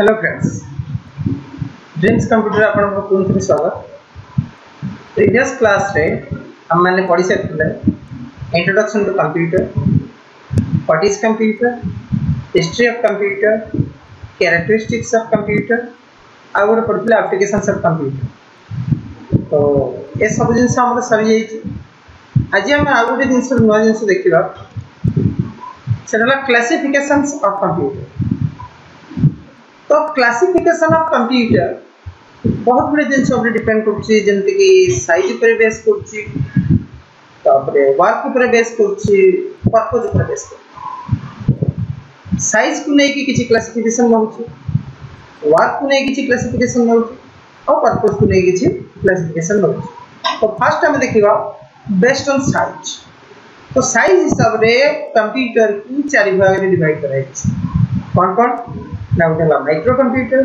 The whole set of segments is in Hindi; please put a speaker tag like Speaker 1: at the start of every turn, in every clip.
Speaker 1: हेलो फ्रेंड्स ड्रीम्स कंप्यूटर आपको पुणी स्वागत प्रीवियस क्लास रे हम मैंने पढ़ी सारे introduction to computer what is computer history of computer characteristics of computer आ गोटे पढ़ते आप्लिकेशंस ऑफ़ कंप्यूटर तो ये सब जिन आम सरी आज आम आ गए जिन नुआ जिन देखा से क्लासिफिकेशंस ऑफ़ कंप्यूटर तो क्लासिफिकेशन ऑफ़ कंप्यूटर बहुत गुड़े जिन डिपेंड करमती सैज पर बेस कर वर्क उपर बेस करपज उपर बेस कर सैज को लेकिन किसी क्लासिफिकेशन रोचे वर्क को लेकिन किसी क्लासिफिकेशन रोचे और पर्पज को लेकिन किसी क्लासिफिकेशन रोचे तो फास्ट आम देखा बेस्ट ऑन साइज़ तो साइज़ हिसाब से कंप्यूटर को चार भाग में डिवाइड कराई कौन कौन ना गोटे माइक्रो कंप्यूटर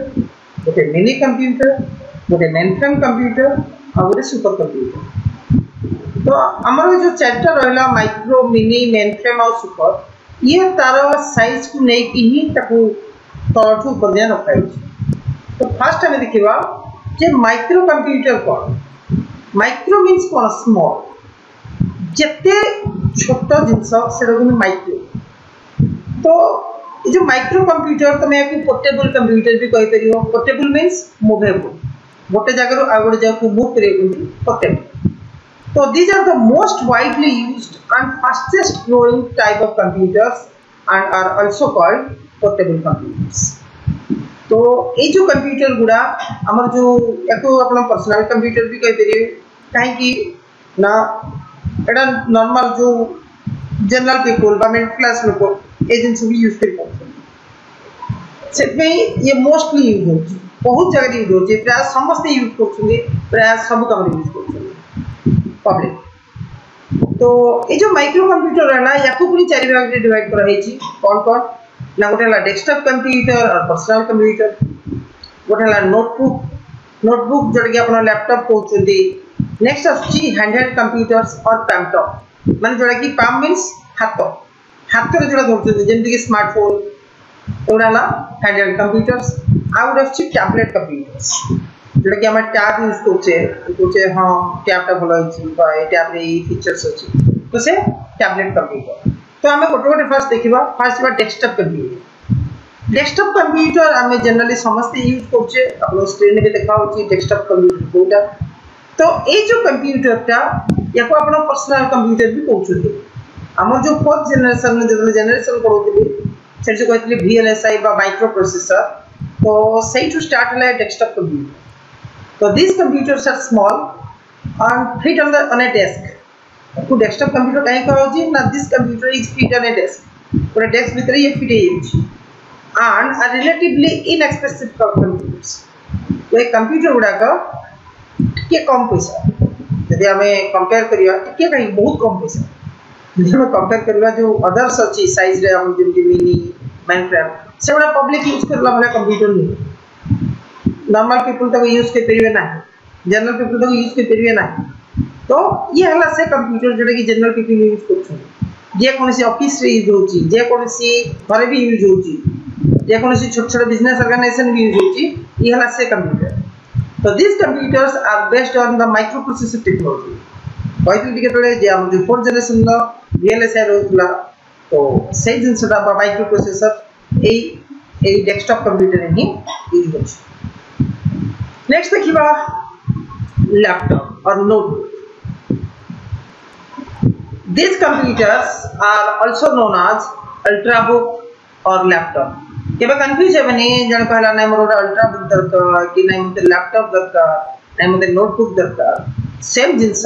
Speaker 1: गोटे मिनि कंप्यूटर गोटे मेनफ्रेम कंप्यूटर और गोटे सुपर कंप्यूटर तो आमर जो चार्टा रहा माइक्रो मिनि मेनफ्रेम और सुपर ये तार साइज़ को लेकिन ही तलठू ऊपर जाए रखाई तो फास्ट आम देखा जे माइक्रो कंप्यूटर कौन? माइक्रो मीन्स कौन? स्मॉल जिते छोट जिनस माइक्रो तो ये जो माइक्रो कंप्यूटर तुम पोर्टेबल कंप्यूटर भी कही कहीपर पोर्टेबल मीन्स मुवेबल गोटे जगह आ गए जगह मुव कर पोर्टेबल तो these are the most widely used and fastest growing type of computers and are also called portable computers तो ये जो कंप्यूटर गुड़ा आम जो या पर्सनाल कंप्यूटर भी कहीपर कहीं ना एटा नॉर्मल जो जनरल पीपल मिडिल क्लास लोक जिन भी यूज़ करी कर ये मोस्टली यूज़ हो बहुत जगह यूज़ हो प्राय समस्त यूज़ कर प्राय सब कम यूज़ कर पब्लिक तो ये जो माइक्रो कंप्यूटर है या पुणी चार भाग में डिवाइड कराई कौन कौन ना गोटे डेस्कटप कंप्यूटर और पर्सनाल कंप्यूटर गोटे नोटबुक नोटबुक जोटा कि आप लैपटप कहते नेक्स्ट आसैंड कंप्यूटर्स और पैमटप मान जोटा कि पाम मीनस हाथ हाथ में जो धरते जमीक smartphone handheld computers tablet computers जोटा कि आम टैब यूज़ करें हाँ टैबटा भल टैब फीचर्स अच्छे तो से टैबलेट कंप्यूटर तो आम गोटे फास्ट देखा fast desktop computer desktop computer आम जेनराली समस्ते यूज़ कर स्क्रीन में देखा डेस्कटप कंप्यूटर कौटा तो ये जो कंप्यूटरटा या कंप्यूटर भी आम जो फोर्थ जेनेसन जो जेनेसन पढ़ुली से कहते भिएलएसआई माइक्रो प्रोसेसर तो से स्टार्ट है डेस्कटप कंप्यूटर तो this computers are small and fit the on a desk को डेस्कटप कंप्यूटर कहीं कह ना this computer is fit on a desk पूरा डेस्क भीतर ये fit and are relatively inexpensive computers तो ये कंप्यूटर गुड़ाक टे कम पैसा जदि आम कंपेयर करवा टे कहीं बहुत कम जो कंपेयर करवा जो अदर्स अच्छी सैज जमी मिनि माइंड फ्रेम से गुड़ा पब्लिक यूज़ करला भाई कंप्यूटर नहीं नॉर्मल पीपल तक यूज़ कर पारे ना जनरल पीपल तक यूज़ कर पारे ना तो ये है से कंप्यूटर जोटा कि जनरल पीपल यूज़ कर जेकोसी अफिश यूज़ हो जेकोसी घर भी यूज़ हो जेकोसी छोट छोट बिज़नेस अर्गानाइजेशन भी यूज़ हो ये से कंप्यूटर तो this computers are based on the microprocessor technology कहती जे आम जो फोर्थ जेनेसन भिएलएसआई रोला तो से जिनसा माइक्रो प्रोसेसर यही डेस्कटप कंप्यूटर ही यूज़ हो नेक्स्ट देखा लैपटॉप और notebook these computers are also known as ultrabook or laptop केबे कंफ्यूज हेबनी जण कहला नै मोर अल्ट्राबुक दरकार कि नै मते लैपटॉप दरकार नै मते नोटबुक दरकार सेम जिनस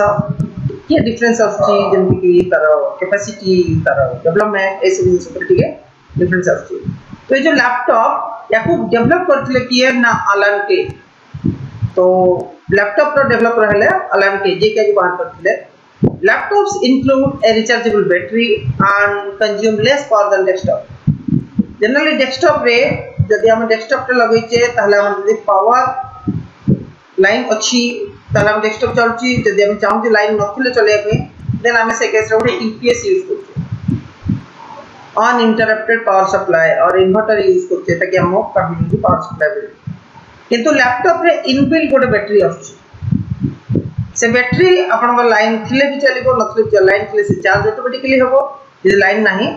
Speaker 1: किए डिफरेंस आसुची जेमति कि तार कैपेसिटी तार डेवलपमेंट ए सब जिनस पर टिके डिफरेंस आसुची तो ये जो लैपटॉप याको डेवलप करथिले किए ना अलान के। तो लैपटॉप रो डेवलपर हेले अलान के जे के बाहर करथिले laptops include a rechargeable battery and consume less power than desktop. Generally, desktop रे जदि हम desktop रे लगैचे ताहले हम जदि power line अछि हम desktop चलछि जदि हम चाहू जे line नथिले चले पे देन हम से केस रे यूपीएस यूज़ करछु अनइंटरप्टेड पावर और यूज़ करते ताकि हम कंप्यूटर को पावर सप्लाई मिले किंतु लैपटॉप रे इनबिल्ट गोटे बैटरी आछी से बैटरी लाइन थिले भी चलिबो नथले भी लाइन थिले से चार्ज ऑटोमेटिकली होबो जे लाइन नाही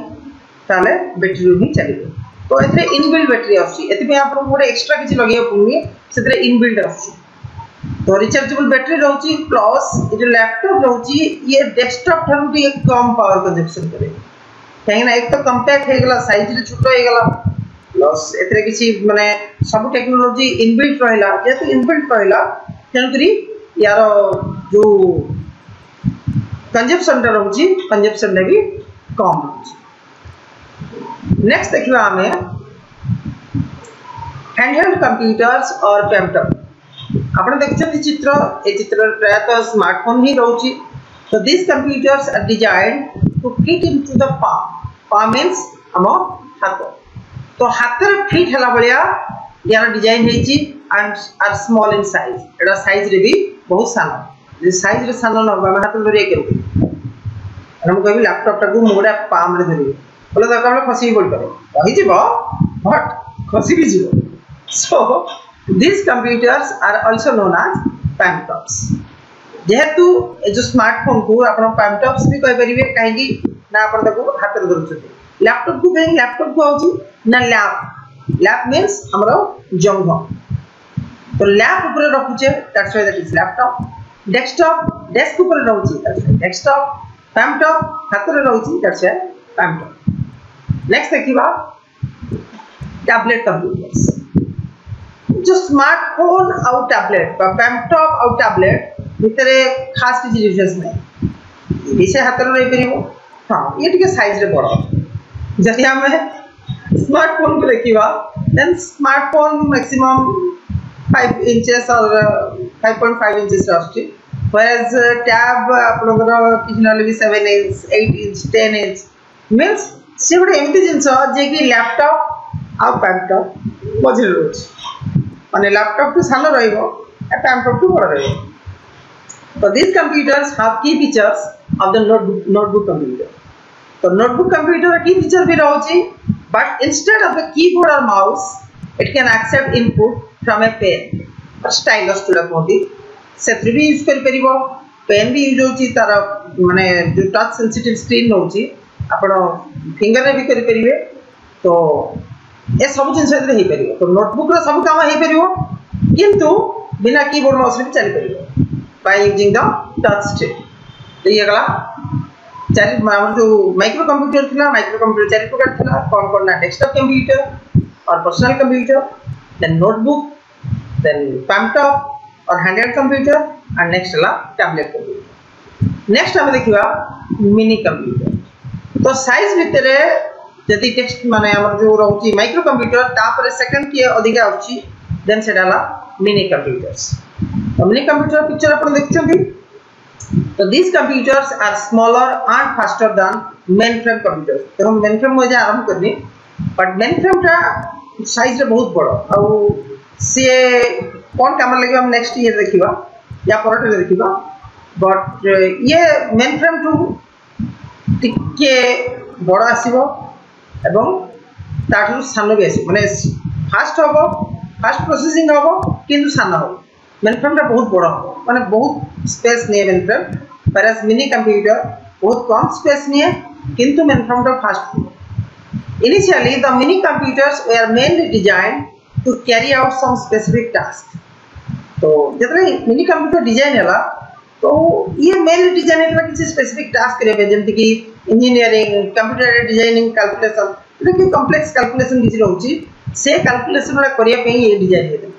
Speaker 1: ताले बैटरी ही चलिबो तो एथरे इनबिल्ट बैटरी आछी एति पे आपन गोटे एक्स्ट्रा सेतरे इनबिल्ट आछी तो रिचार्जेबल बैटरी रहउची प्लस ये जो लैपटॉप रहउची ये डेस्कटॉप ठारू भी एक कम पावर कंजप्शन करे। कहीं ना एक तो कम्पैक्ट हे गला साइज़ रे छोटो हे गला। प्लस एथरे किछि माने सब टेक्नोलॉजी इनबिल्ट रहला। जेतु इनबिल्ट रहला तेन करी यार जो कंजप्शन रहउची कंजप्शन भी कम रहउची नेक्स्ट देखिबा हमें हैंडहेल्ड कंप्यूटर्स और लैपटॉप ଆପଣ ଦେଖିଛନ୍ତି ଚିତ୍ର ଏ ଚିତ୍ରରେ ପ୍ରାୟତଃ ସ୍ମାର୍ଟଫୋନ୍ ହିଁ ରହୁଛି ତ this computers are designed to fit in to the palm palm means ଆମ ହାତ ତ ହାତରେ ଫିଟ୍ ହେଲା ଭଳିଆ ୟାର ଡିଜାଇନ୍ ହେଇଛି and are small in size ଏଇଟା ସାଇଜ୍ରେ ବି ବହୁତ ସାନ ଯଦି ସାଇଜ୍ରେ ସାନ ନ ହବ ଆମେ ହାତରେ ଧରିବା କେମିତି ମୁଁ କହିବି ଲାପଟପ୍ଟାକୁ ମୁଁ ଗୋଟେ ପାମ୍ରେ ଧରିବି ବୋଲେ ଦରକାର ବେଳେ ଖସିକି ପଡ଼ିପାରେ ରହିଯିବ ବଟ୍ ଖସି ବି ଯିବ so These computers are also known as palmtops. ଯେହେତୁ ଏ ଯେଉଁ ସ୍ମାର୍ଟଫୋନ୍ କୁ ଆପଣ ପାମ୍ପଟପ୍ସ ବି କହିପାରିବେ କାହିଁକି ନା ଆପଣ ତାକୁ ହାତରେ ଧରୁଛନ୍ତି ଲ୍ୟାପଟପ୍ କୁ କାହିଁକି ଲ୍ୟାପଟପ୍ କୁହାଉଛି ନା ଲ୍ୟାପ୍ ଲ୍ୟାପ୍ ମିନ୍ସ ଆମର ଜଙ୍ଘ ତ ଲ୍ୟାପ୍ ଉପରେ ରଖୁଛେ that's why that is laptop desktop desk ଉପରେ ରହୁଛି ଦ୍ୟାଟ୍ସ ୱାଇ ଡେସ୍କଟପ୍ ପାମ୍ପଟପ୍ ହାତରେ ରହୁଛି ଦ୍ୟାଟ୍ସ ୱାଇ ପାମ୍ପଟପ୍ ନେକ୍ସଟ ଦେଖିବା ଟ୍ୟାବଲେଟ୍ କମ୍ପ୍ୟୁଟର୍ସ जो स्मार्टफ़ोन आउ टैबलेट लैपटॉप आउ टैबलेट भितर डिफरेंस नहीं ये से हाथ में रही पार हाँ ये टे सैज बड़। जदि आम स्मार्टफ़ोन को देखा then smartphone maximum five inches और फाइव पॉइंट फाइव इंचेस व्हेज टैब आपंकर किसी ना भी seven inch eight inch ten inch means सी गोटे एमती जिनस जे कि लैपटॉप आउ पैपटॉप मझे মানে ল্যাপটপটু সানো রহিব আর ট্যাবলেটটু বড় রহিব So these computers have key features of the notebook, notebook computer. So notebook computer key feature भी रहुची but instead of the keyboard or mouse it can accept input from a pen or stylus जोड़ा कहती ସେଥିରେ ବି ୟୁଜ୍ କରିପାରିବ ପେନ୍ ବି ୟୁଜ୍ ହେଉଛି ତାର ମାନେ ଯେଉଁ ଟଚ୍ ସେନ୍ସିଟିଭ୍ ସ୍କ୍ରିନ୍ ରହୁଛି ଆପଣ ଫିଙ୍ଗରରେ ବି କରିପାରିବେ ତ ଏସବୁ ଜିନିଷ ଏଥିରେ ହେଇପାରିବ ତ ନୋଟବୁକ୍ର ସବୁ କାମ ହେଇପାରିବ କିନ୍ତୁ ବିନା କିବୋର୍ଡ଼ ମାଉସ୍ରେ ବି ଚାଲିପାରିବ by using the touch street ତ ଇଏ ଗଲା ଚାରି ଆମର ଯେଉଁ ମାଇକ୍ରୋ କମ୍ପ୍ୟୁଟର ଥିଲା ମାଇକ୍ରୋ କମ୍ପ୍ୟୁଟର ଚାରି ପ୍ରକାର ଥିଲା କ'ଣ କ'ଣ ନା ଡେସ୍କଟପ୍ କମ୍ପ୍ୟୁଟର और personal computer then notebook then palmtop और हैंडहेल्ड कंप्यूटर एंड नेक्स्ट है टैबलेट कंप्यूटर नेक्स्ट आम देखा मिनी कंप्यूटर तो साइज भितर जदि टेक्स्ट माने हमर जो रहउची माइक्रो कंप्यूटर तापर सेकंड की अधिका आउची देन सेटा ला मिनी कंप्यूटर्स तो मिनी कंप्यूटर पिक्चर अपन देखछंती तो these computers are smaller and faster than mainframe computers देखो mainframe मज़े आरंभ करनी बट mainframe टा साइज़ रे बहुत बड़ आ सी कौन काम लगे हम नेक्स्ट ईयर देखिबा या परटे देखिबा बट ये mainframe टू टिके बड़ आसीबो এবং ତାଠୁ ସାନ ବି ଆସିବ ମାନେ ଫାଷ୍ଟ ହେବ ଫାଷ୍ଟ ପ୍ରୋସେସିଂ ହେବ କିନ୍ତୁ ସାନ ହେବ ମେନ୍ ଫ୍ରେମ୍ଟା ବହୁତ ବଡ଼ ହେବ ମାନେ ବହୁତ ସ୍ପେସ୍ ନିଏ ମେନ୍ ଫ୍ରେମ୍ ପ୍ୟାରାସ୍ ମିନି କମ୍ପ୍ୟୁଟର ବହୁତ କମ୍ ସ୍ପେସ୍ ନିଏ କିନ୍ତୁ ମେନ୍ ଫ୍ରେମ୍ଟା ଫାଷ୍ଟ ହୁଏ Initially, the mini computers were mainly designed to carry out some specific task. तो जितने mini computer design है तो ये mainly design है किसी specific task के लिए जैसे कि इंजीनियरिंग कंप्यूटर डिज़ाइनिंग कैलकुलेशन जो कि कम्प्लेक्स कैलकुलेशन किसी रही से कैलकुलेशन गुड़ा करने ये डिज़ाइन है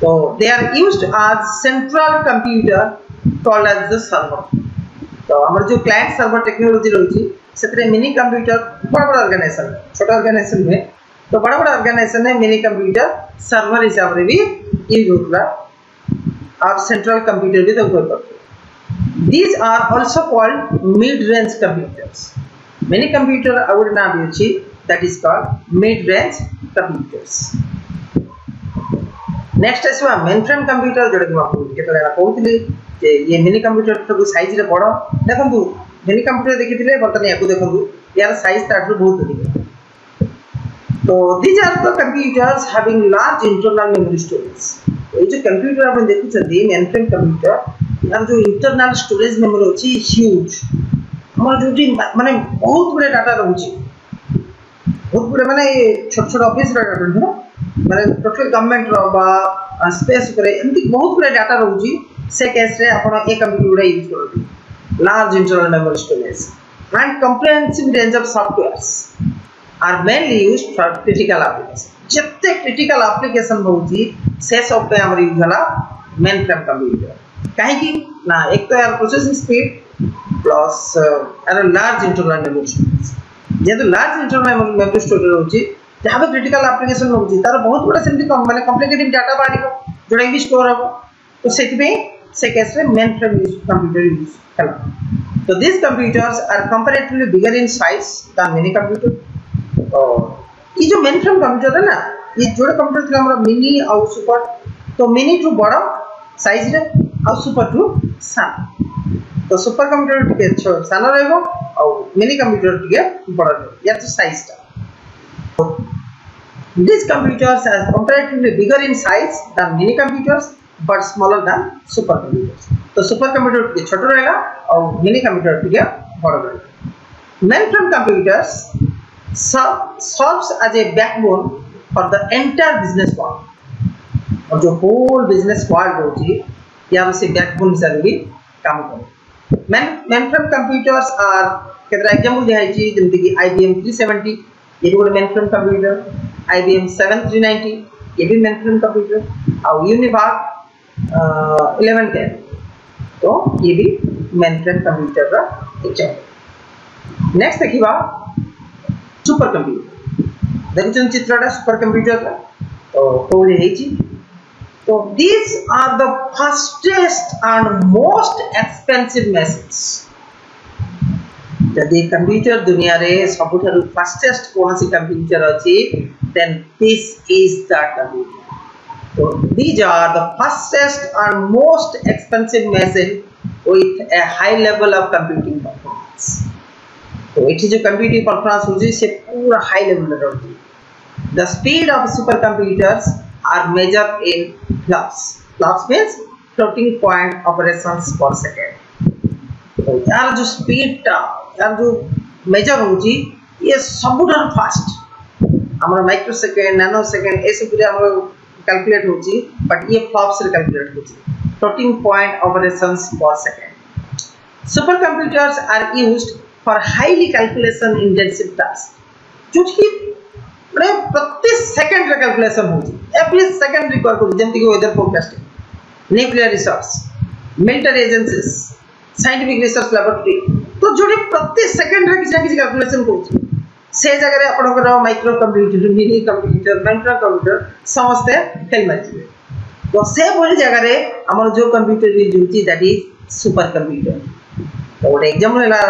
Speaker 1: तो they are use as central computer call as the server तो आम जो क्लाएंट सर्वर टेक्नोलोजी रही से मिनि कंप्यूटर बड़ा बड़ अर्गानाइजेसन छोट अर्गानाइजेसन नुहे तो बड़ा बड़ अर्गानाइजेसन मिनि कंप्यूटर सर्वर हिसाब से भी यूज़ होता आप सेंट्रल कंप्यूटर भी तक कर पड़ते हैं These are also called mid-range computers. Many computer our name is that is called mid-range computers. Next आसवा mainframe computer जोटा कि ये मिनी कंप्यूटर टू साइज़ बड़ देखु मिनि कंप्यूटर देखिले बर्तन या देखु यार साइज़ ताठू तो बहुत अधिक तो these are the computers having large internal memory storage ये जो कंप्यूटर अपन देखुछन मेन फ्रेम कंप्यूटर जो इंटरनाल स्टोरेज मेमोरी अच्छे ह्यूज आम जो मानते बहुत गुड डाटा रोचे बहुत गुड मान छोट छोट अफिस डाटा रही मैं टोटल गवर्नमेंट स्पेस एमती बहुत गुड डाटा रोचे से कैस्रे आप कंप्यूटर गुड़ा यूज़ करते large internal memory storage and comprehensive range of software are mainly use for critical application जिते क्रिटिकाल आप्लिकेसन रोचे से सब यूज़ है मेन फ्रेम कंप्यूटर काहे कि ना एक तो यार प्रोसेसिंग स्पीड प्लस यार लार्ज इंटरनल मेमोरी जेहेतु लार्ज इंटरनल मेमोरी स्टोरेज होची जहाँ भी क्रिटिकल एप्लीकेशन होची तार बहुत बड़ा सेमती माने कॉम्प्लिकेटेड डाटा बाहरिबो जोडा भी स्टोर हबो तो से केस रे mainframe यूज़ कंप्यूटर यूज़ कला So, these computers are comparatively bigger in size than mini computer. तो ये जो मेन फ्रेम कंप्यूटर है ना ये जोड़े कंप्यूटर थे मिनी और सुपर तो मिनी टू बड़ा साइज़ आ सुपर टू सान तो सुपर कंप्यूटर टिके छ सान रहबो आ मिनी कंप्यूटर टिके बडा रहबो या तो साइज़ ता this computers are comparatively bigger in size than mini computers but smaller than super computers तो सुपर कंप्यूटर टिके छोटो रहला आ मिनी कंप्यूटर टिके बडा रहबो mainframe computers serves as a backbone for the entire business world और जो होल बिज़नेस वर्ल्ड होती या उसे बैकबोन हिसाब भी काम कर। मैनफ्रेम कंप्यूटर्स आर के एग्जांपल दिया है जी जमती की आईबीएम 370 ये भी गोटे मैनफ्रेम कंप्यूटर आईबीएम 7390 ये भी मैनफ्रेम कंप्यूटर और यूनिवार्क 1110 तो ये भी मैनफ्रेम कंप्यूटर का एग्जांपल नेक्स्ट देखिबा सुपर कंप्यूटर देखु चित्रटा सुपर कंप्यूटर का तो कोले है जी तो these are the fastest and most expensive machines ଯଦି कंप्यूटर दुनिया रे ସବୁଠାରୁ fastest କୌଣସି computer ଅଛି then this is that computer so these are the fastest and most expensive machine with a high level of computing performance तो एठी जो कंप्यूटिंग परफॉर्मेंस होजी से पूरा हाई लेवल रे रहती the speed of super computers measured in flops flops means floating point operations per second तो यार जो स्पीड यार जो मेजर होजी ये सबुठार फास्ट हमर माइक्रो सेकंड नैनो सेकंड ए सब रे हमर कैलकुलेट होजी बट ये फ्लॉप्स रे calculate होजी floating point operations per second super computers are used for highly calculation intensive task जो कि ମାନେ ପ୍ରତି ସେକେଣ୍ଡରେ କ୍ୟାଲକୁଲେସନ୍ ହେଉଛି ଏଭ୍ରି ସେକେଣ୍ଡ ରିକ୍ୱାର କରୁଛି ଯେମିତିକି weather forecasting nuclear research military agencies scientific research laboratory ତ ଯୋଉଠି ପ୍ରତି ସେକେଣ୍ଡରେ କିଛି ନା କିଛି କ୍ୟାଲକୁଲେସନ୍ କରୁଛି ସେ ଜାଗାରେ ଆପଣଙ୍କର micro computer mini computer micro computer ସମସ୍ତେ ଫେଲ୍ ମାରିଯିବେ ତ ସେଭଳି ଜାଗାରେ ଆମର ଯୋଉ କମ୍ପ୍ୟୁଟର ୟୁଜ୍ ହେଉଛି ଦ୍ୟାଟ୍ ଇଜ୍ ସୁପର କମ୍ପ୍ୟୁଟର ଗୋଟେ example ହେଲା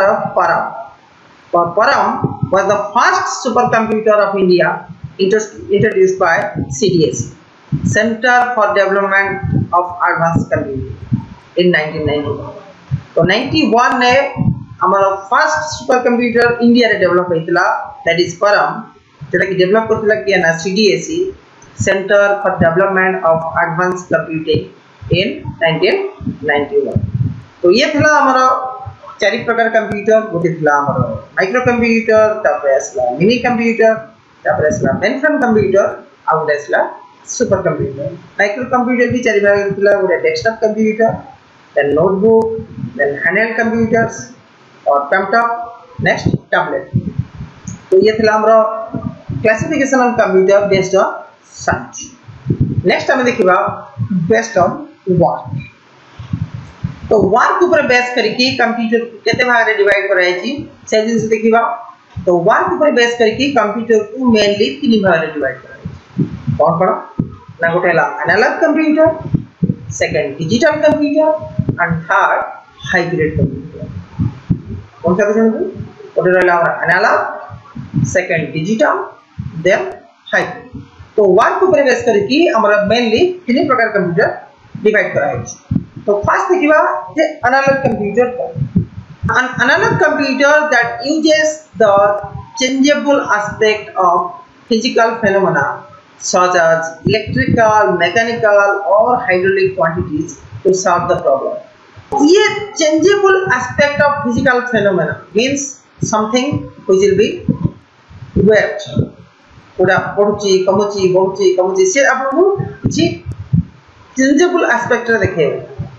Speaker 1: Param. Param was the first supercomputer of India introduced by CDS, Center for Development of Advanced Computing, in 1991. तो 91 ने हमारा फ़र्स्ट सुपर कंप्यूटर इंडिया रे डेवलप होइतला दैट इज़ परम जेटा कि डेवलप करतला किया ना CDSE centre for development of advance computing in 1991 तो ये था हमारा चारि प्रकार कंप्यूटर गोटे micro computer mini computer mainframe computer आ गोटे आसला सुपर कंप्यूटर माइक्रो कंप्यूटर भी चारि भाग गोटे desktop computer then notebook then handheld computers और लैपटॉप नेक्स्ट टैबलेट तो ये हमर classification of computer based on science next हम देखिबा बेस्ड ऑन वर्क तो वर्क ऊपर बेस करके कंप्यूटर केते भाग रे डिवाइड कराई छी से जिंस देखिबा तो वर्क ऊपर बेस करके कंप्यूटर को मेनली तीन भाग रे डिवाइड कराई छी कौन कौन ना गोटे ला analog computer second digital computer and third hybrid computer कौन सा बुझन गोटे रहला हमर analog second digital then hybrid तो वर्क ऊपर बेस करके हमरा mainly So first given the analog computer An analog computer that uses the changeable aspect of physical phenomena such as electrical, mechanical or hydraulic quantities to solve the problem. ये changeable aspect of physical phenomena means something which will be wet. पूरा बढ़ुची कमुची बढ़ुची कमुची से आप लोग जी चेंजेबल एस्पेक्ट देखे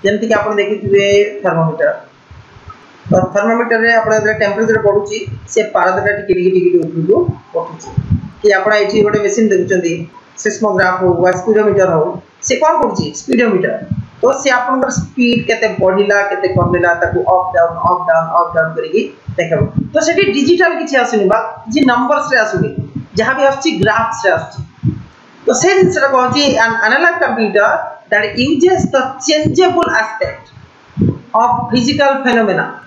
Speaker 1: ଯେମିତିକି ଆପଣ ଦେଖିଥିବେ ଥର୍ମୋମିଟର ତ ଥର୍ମୋମିଟରରେ ଆପଣ ଯେତେବେଳେ ଟେମ୍ପରେଚର ବଢୁଛି ସେ ପାରଦଟା ଟିକେ ଟିକେ ଟିକେ ଉପରକୁ ଉଠୁଛି କି ଆପଣ ଏଠି ଗୋଟେ ମେସିନ୍ ଦେଖୁଛନ୍ତି ସିସ୍ମୋଗ୍ରାଫ ହଉ ବା ସ୍ପିଡୋମିଟର ହଉ ସେ କ'ଣ କରୁଛି ସ୍ପିଡୋମିଟର ତ ସେ ଆପଣଙ୍କର ସ୍ପିଡ କେତେ ବଢିଲା କେତେ କମିଲା ତାକୁ up down up down up down କରିକି ଦେଖେଇବ ତ ସେଠି ଡିଜିଟାଲ କିଛି ଆସୁନି ବା କିଛି ନମ୍ବର୍ସରେ ଆସୁନି ଯାହା ବି ଆସୁଛି ଗ୍ରାଫ୍ସରେ ଆସୁଛି ତ ସେ ଜିନିଷଟା କହୁଛି analogue computer that uses the changeable aspect of physical phenomena.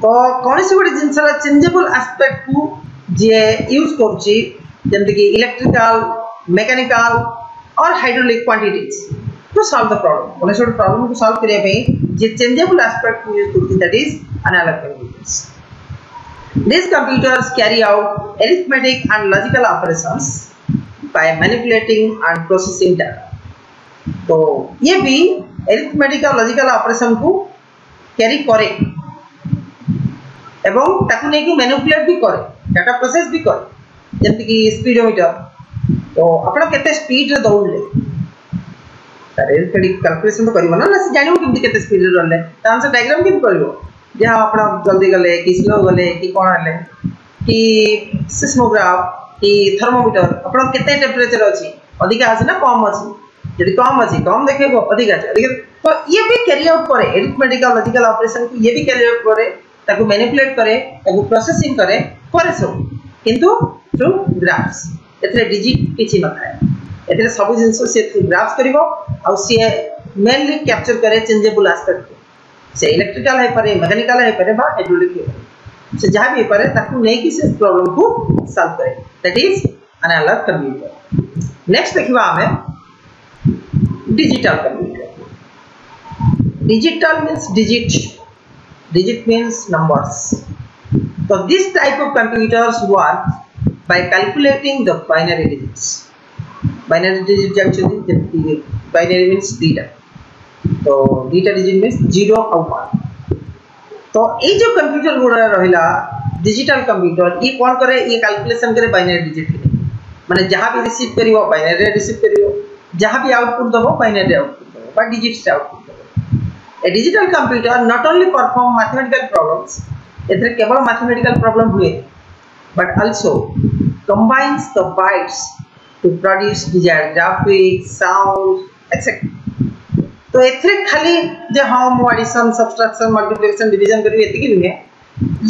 Speaker 1: So, कौन से वाले जिनसे changeable aspect को जे use कर ची, जैसे electrical, mechanical or hydraulic quantities to solve the problem. कौन से वाले problem को solve करें भाई, that is analog computers. These computers carry out arithmetic and logical operations by manipulating and processing data. तो ये भी एरिथमेटिकल लॉजिकल ऑपरेशन को कैरी करे। एवं ताकू नहीं कि मैनुपुलेट भी करे डाटा प्रोसेस भी करे, जैसे कि स्पीडोमीटर तो अपन कितने स्पीड रे दौड़ले तारे एरिथमेटिक कैलकुलेशन तो, तो करिबो ना ना से तो कि कितने स्पीड रे दौड़ले तां से डायग्राम के करिबो जे हाँ जल्दी गले कि स्लो गले कि कोन आले कि सिस्मोग्राफ कि थर्मोमीटर अपन कितने टेंपरेचर अछि अधिक आछ ना कम अछि यदि कम अच्छी कम देखे अधिक अच्छे अधिक तो ये भी कैरी आउट करे एरिथमेटिकल लॉजिकल ऑपरेशन को ये भी कैरी आउट करे ताको मैनिपुलेट करे, ताको प्रोसेसिंग करे करे सब। किंतु थ्रू ग्राफ्स एथरे डिजिट किछि न थाए एथरे सब जिंस से थ्रू ग्राफ्स करिवो आ से मेनली कैप्चर करे चेंजेबल एस्पेक्ट से इलेक्ट्रिकल है परे मैकेनिकल है परे बा हाइड्रोलिक है। से जहाँ भी परे, ताको नहीं कि से प्रॉब्लम को सॉल्व करे। That is analog computer next देखिबा हमें digital computer digital means digit digit means numbers तो this type of computers work by calculating the binary digits binary digit जाचोदि जति बाइनरी मीन्स डेटा तो डेटा डिजिट मीन्स 0 और 1 तो ए जो कंप्यूटर गुडा रहला डिजिटल कंप्यूटर ये कौन करे ई कैलकुलेशन करे बाइनरी डिजिट माने जहाँ भी रिसीव करियो बाइनरी रिसीव करियो जहाँ भी आउटपुट दबो बाइनरी आउटपुट दबो बा डिजिट्स आउटपुट दबो। A digital computer not only perform mathematical problems एथरे केवल मैथमेटिकल प्रॉब्लम हुए but also combines the bytes to produce desired graphics, sound, etc. तो एथरे खाली जे हाँ मु एडिशन सब्सट्रैक्शन मल्टीप्लिकेशन डिवीज़न करी एतिकी नुहे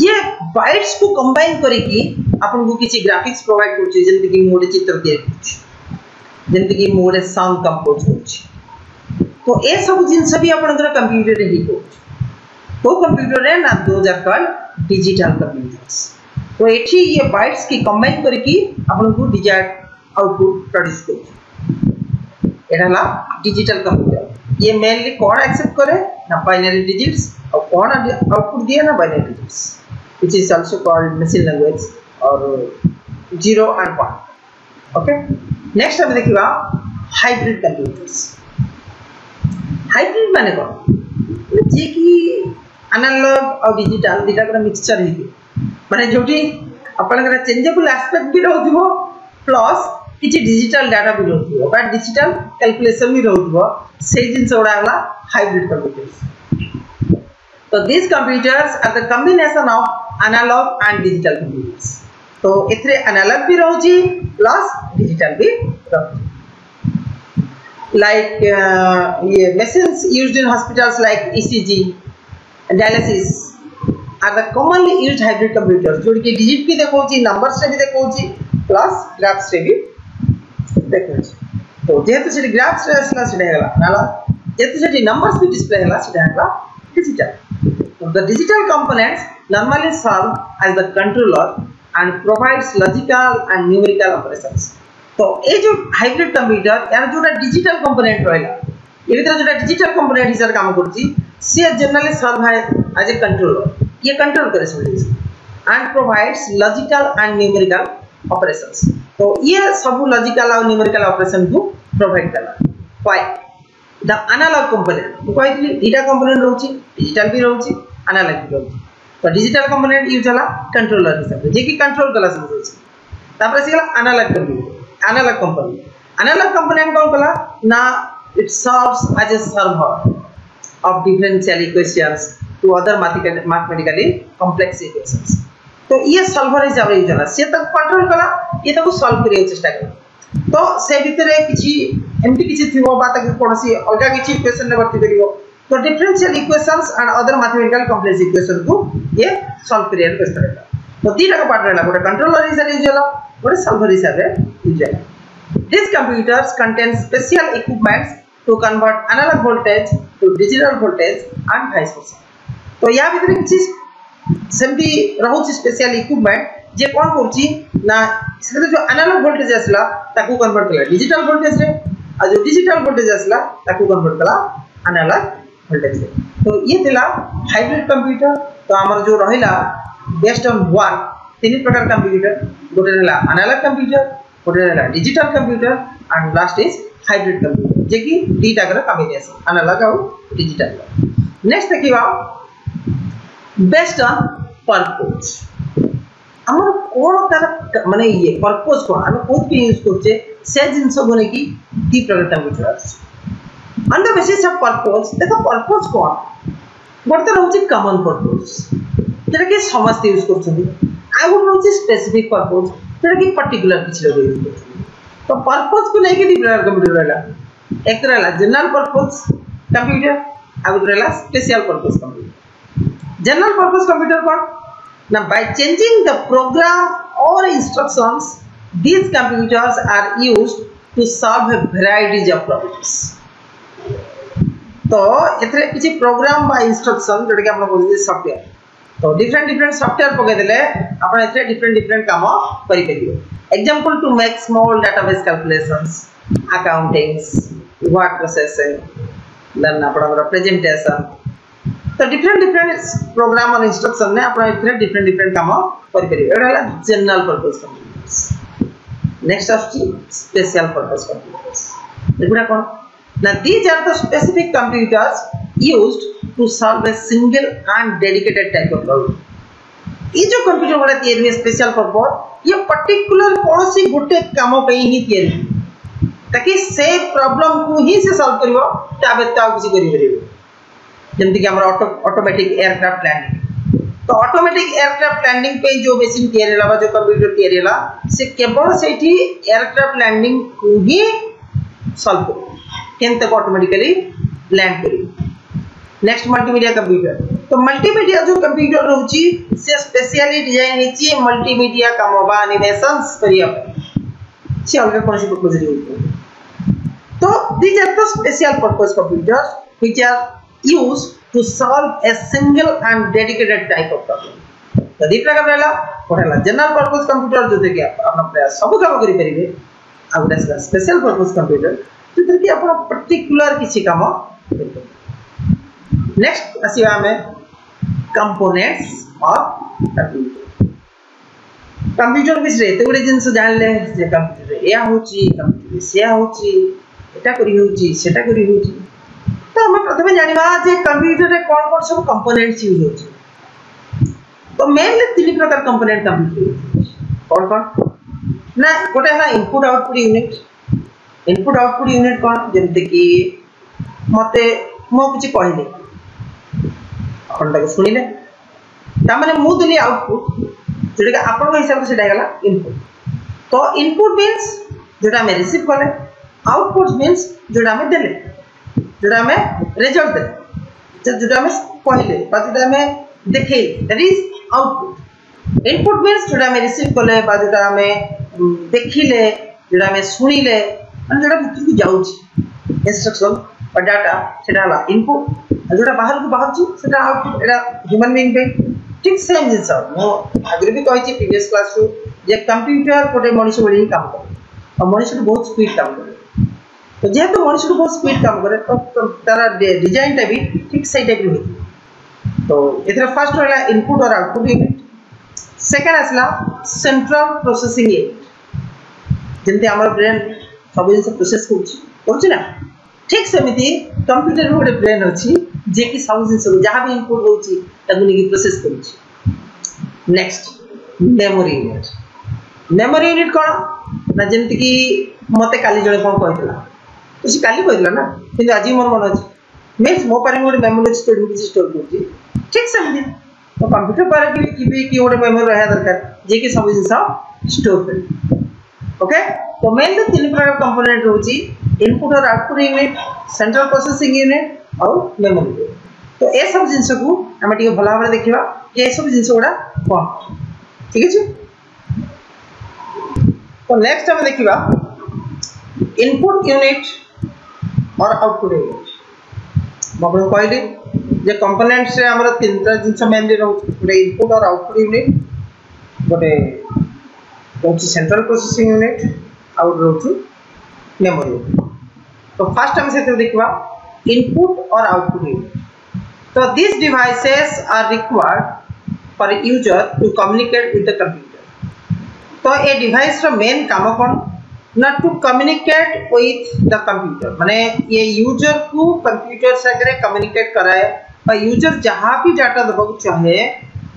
Speaker 1: ये बाइट्स को कंबाइन करिकी आपन को किछि ग्राफिक्स प्रोवाइड करछि जेंति कि मोडे चित्र तैयार करछि ज़िंदगी ಮೂಳೆ ಸಾಂಗ್ ಕಂಪೋಸ್ ಹೋಚಿ तो ये सब जिनस भी आपंकर कंप्यूटर ही। तो कंप्यूटर है ना दो जाकर डिजिटल कंप्यूटर्स। तो एठी ये बाइट्स की कंबाइन करके आपन को डिज़ायर आउटपुट प्रोड्यूस कर एडाला डिजिटल कंप्यूटर। ये मेनली कौन एक्सेप्ट करे? ना बाइनरी डिजिट्स और कौन आउटपुट दिया ना binary digits which is also called machine language और zero and one okay okay? next ଆମେ ଦେଖିବା ହାଇବ୍ରିଡ୍ କମ୍ପ୍ୟୁଟର୍ସ ହାଇବ୍ରିଡ୍ ମାନେ କ'ଣ ଯିଏ କି ଆନାଲଗ ଆଉ ଡିଜିଟାଲ ଦୁଇଟାଙ୍କର ମିକ୍ସଚର ହେଇକି ମାନେ ଯୋଉଠି ଆପଣଙ୍କର ଚେଞ୍ଜେବୁଲ ଆସ୍ପେକ୍ଟ ବି ରହୁଥିବ ପ୍ଲସ୍ କିଛି ଡିଜିଟାଲ ଡାଟା ବି ରହୁଥିବ ବା ଡିଜିଟାଲ କ୍ୟାଲକୁଲେସନ ବି ରହୁଥିବ ସେଇ ଜିନିଷ ଗୁଡ଼ା ହେଲା ହାଇବ୍ରିଡ୍ କମ୍ପ୍ୟୁଟର୍ସ ତ this computers are the combination of analog and digital computers तो इथरे एनालॉग भी रहूची प्लस डिजिटल भी रहूची लाइक uh, ये machines used in hospitals like ECG dialysis are the commonly used hybrid computers जो कि डिजिट भी देखोची नंबर्स रे भी देखोची प्लस ग्राफ्स रे भी देखोची तो जेतु से ग्राफ्स रे असला से हेला नाला। जेतु से नंबर्स भी डिस्प्ले हेला से हेला डिजिटल तो the digital components normally serve as the controller and provides logical and numerical operations. তো এই যে হাইব্রিড কম্পিউটর এর যেটা ডিজিটাল কম্পোনেন্ট রহিলা এ ভিতরে যেটা ডিজিটাল কম্পোনেন্ট হিসাবে কাম করছি। সে জেনারেলি সার্ভ হয় অ্যাজ এ কন্ট্রোলর ইয়ে কন্ট্রোল করে সব জিনিস। And provides logical and numerical operations তো ইয়ে সব লজিক্যাল আর নিউমেরিক্যাল অপারেশন কু প্রোভাইড কলা ওয়াই द एनालॉग कंपोनेंट मुझे कहली दुटा कंपोनेंट रोचे डिजिटाल भी रोचे एनालॉग भी रोचे ତ ଡିଜିଟାଲ କମ୍ପୋନେଣ୍ଟ ୟୁଜ୍ ହେଲା କଣ୍ଟ୍ରୋଲର ହିସାବରେ ଯିଏକି କଣ୍ଟ୍ରୋଲ କଲା ସବୁ ଜିନିଷ ତାପରେ ଆସିଗଲା analog component analog component analog component କ'ଣ କଲା ନା it serves as a server of differential equations to other mathematically complex equations. तो ये सॉल्वर हिसाब रे यूज से तक कंट्रोल कला ये तक सॉल्व करियो चेष्टा कर तो से भीतर किछि एमटी किछि थिबो बा तक कोनसी अलगा किछि इक्वेशन ने भर्ती करियो तो differential equations and other mathematical complex equation को ये सॉल्व करियर चेष्टा करता तो तीन का पार्ट रहला गोटे कंट्रोलर हिसाब यूज़ होला गोटे सॉल्वर हिसाब रे यूज़ होला। These computers contain special equipments to convert analog voltage to digital voltage and vice versa. तो या भितर किछि सेमती रहउछि स्पेशल इक्विपमेंट जे कोन करछि ना सेते जो एनालॉग वोल्टेज आसला ताकू कन्वर्ट कला। डिजिटल वोल्टेज रे आ जो डिजिटल वोल्टेज आसला ताकू कन्वर्ट कला एनालॉग भोल्टेज तो ये हाइब्रिड कंप्यूटर तो आम जो रहा बेस्ट अन वन तीन प्रकार कंप्यूटर गोटे रहा अनालग कंप्यूटर गोटे रहा digital computer and last is hybrid computer जे कि दुटाक कमी अनालग आउ डिजिटल नेक्स्ट देखा बेस्ट अन् पर्पोज आम कौन तार मानने ये पर्पोज कौन? आम कौन यूज़ करे जिनस को लेकिन दी प्रकार computer On the basis of purpose ଦେଖ ପର୍ପୋଜ କ'ଣ ଗୋଟେ ତ ରହୁଛି କମନ୍ ପର୍ପୋଜ ଯେଉଁଟାକି ସମସ୍ତେ ୟୁଜ୍ କରୁଛନ୍ତି ଆଉ ଗୋଟେ ରହୁଛି ସ୍ପେସିଫିକ୍ ପର୍ପୋଜ ଯେଉଁଟାକି ପର୍ଟିକୁଲାର କିଛି ଲୋକ ୟୁଜ୍ କରୁଛନ୍ତି ତ ପର୍ପୋଜକୁ ନେଇକି ଦୁଇ ପ୍ରକାର କମ୍ପ୍ୟୁଟର ରହିଲା ଏକ ରହିଲା ଜେନେରାଲ ପର୍ପୋଜ କମ୍ପ୍ୟୁଟର ଆଉ ଗୋଟେ ରହିଲା special purpose computer general purpose computer କ'ଣ Now, by changing the program or instructions, these computers are used to solve a variety of problems. तो एथरे किसी प्रोग्राम बा इंस्ट्रक्शन जोटा कि आपण बोलि सॉफ्टवेयर तो डिफरेंट डिफरेंट सॉफ्टवेयर पके देले आपण एथरे डिफरेंट डिफरेंट काम करि परियो example to make small database calculations accountings word processing then आपण प्रेजेंटेशन तो डिफरेंट डिफरेंट प्रोग्राम और इंस्ट्रक्शन ने आपण एथरे डिफरेंट डिफरेंट काम करि परियो एटा हला जनरल पर्पस कंप्यूटर्स नेक्स्ट आछि स्पेशल पर्पस कंप्यूटर्स एगुडा कोन? Now, these are the specific computers used to solve a single and dedicated type of problem. ये जो कंप्यूटर वाला तैयारी है स्पेशल पर्पस ये पर्टिकुलर कौन सी गोटे काम पे ही तैयारी ताकि से प्रॉब्लम को ही से सॉल्व करिवो ता व्यतीत आ किसी करि परिबो जेमति कि हमर ऑटो ऑटोमेटिक एयरक्राफ्ट लैंडिंग तो ऑटोमेटिक एयरक्राफ्ट लैंडिंग पे जो मशीन तैयारी होला जो कंप्यूटर तैयारी होला से केवल सेठी एयरक्राफ्ट लैंडिंग को ही सॉल्व करिवो टेंथ तक ऑटोमेटिकली ब्लैंक करेगी नेक्स्ट मल्टीमीडिया कंप्यूटर तो मल्टीमीडिया जो कंप्यूटर रोची से स्पेशली डिज़ाइन हिची मल्टीमीडिया का मोबाइल एनिमेशंस पर्याप्त से अलग कौन सी रे होतो तो this are the special purpose computers which are use to solve a single and dedicated type of problem तो दी प्रकार रहला कोठला जनरल पर्पस कंप्यूटर जते के आप प्रयास सब काम करि परिबे आउ आ स्पेशल पर्पस कंप्यूटर ଯେଉଁଥିରେକି ଆପଣ ପର୍ଟିକୁଲାର କିଛି କାମ କରିପାରିବେ ନେକ୍ସଟ ଆସିବା ଆମେ କମ୍ପୋନେଣ୍ଟସ୍ ଅଫ୍ କମ୍ପ୍ୟୁଟର ବିଷୟରେ ଏତେ ଗୁଡ଼ିଏ ଜିନିଷ ଜାଣିଲେ ଯେ କମ୍ପ୍ୟୁଟର ଏହା ହେଉଛି କମ୍ପ୍ୟୁଟର ସେୟା ହେଉଛି ଏଟା କରି ହେଉଛି ସେଟା କରି ହେଉଛି ତ ଆମେ ପ୍ରଥମେ ଜାଣିବା ଯେ କମ୍ପ୍ୟୁଟରରେ କ'ଣ କ'ଣ ସବୁ କମ୍ପୋନେଣ୍ଟସ୍ ୟୁଜ୍ ହେଉଛି ତ ମେନଲି ତିନି ପ୍ରକାର କମ୍ପୋନେଣ୍ଟ କମ୍ପ୍ୟୁଟର ୟୁଜ୍ ହେଉଛି କ'ଣ କ'ଣ ନା ଗୋଟେ ହେଲା input output unit input output unit कौन जमती कि मत मो कि कहले आपटा शुणिले ताने मुझे आउटपुट जोटा आप हिसाब से इनपुट तो इनपुट मीनस जो रिसीव कले आउटपुट मीनस जो आम दे जो आम रिज़ल्ट दे कहले देख आम देखे आउटपुट इनपुट मीनस जो रिसीव कले जोटा देखिले जोटा शुणिले मैं जो भर को जाऊक्शन डाटा से इनपुट जो बाहर को बाहर से आउटपुट ह्यूमन बीइंग ठीक सेम जिन मुझे भी कही प्रिवियस क्लास रू कंप्यूटर गोटे मनुष्य भले ही कम कर मनुष्य बहुत स्पीड कम करे तो जेहे मनुष्य को बहुत स्पीड कम करे तो तार डिज़ाइन टा भी ठीक से टाइप हो तो ये फास्ट रहा इनपुट और आउटपुट यूनिट सेकेंड आसला सेन्ट्राल प्रोसेंग यूनिट जमी आम ब्रेन सब जिन प्रोसेस कर ठीक सेमती कंप्यूटर गोटे ब्रेन अच्छी जे कि सब जिन जहाँ भी इनपुट होची प्रोसेस कर next memory unit memory unit कौन ना जमती कि मत काली जड़े कौन कहला तो सी काली कहला ना कि आज मोर मन अच्छे मीन्स मो पारे गोटे मेमोरी स्टोर किसी स्टोर कर ठीक सेमती कंप्यूटर पर कि गोटे मेमोरी रहा दरकार जे कि सब जिन स्टोर कर ओके तो मेन तीन प्रकार कंपोनेंट रोची इनपुट और output unit central processing unit और मेमोरी तो ए सब जिनस को आम टे भल भाव देखा कि सब जिन गुड़ा कौन ठीक है तो नेक्स्ट आम देखा इनपुट यूनिट और आउटपुट यूनिट मुझे कहली जे कंपोनेंट्स आम तीन जिन मेनली रोटे इनपुट और आउटपुट यूनिट गोटे रोच प्रोसेसिंग यूनिट आउ रोच मेमोरी तो फास्ट आम से देखा इनपुट और आउटपुट यूनिट तो this devices are required for user to communicate with the computer तो ये डिवाइस मेन काम कौन? ना to communicate with the computer माने ये यूज़र को कंप्यूटर सागरे कम्युनिकेट कराए, और यूज़र जहाँ भी डाटा देवा चाहे,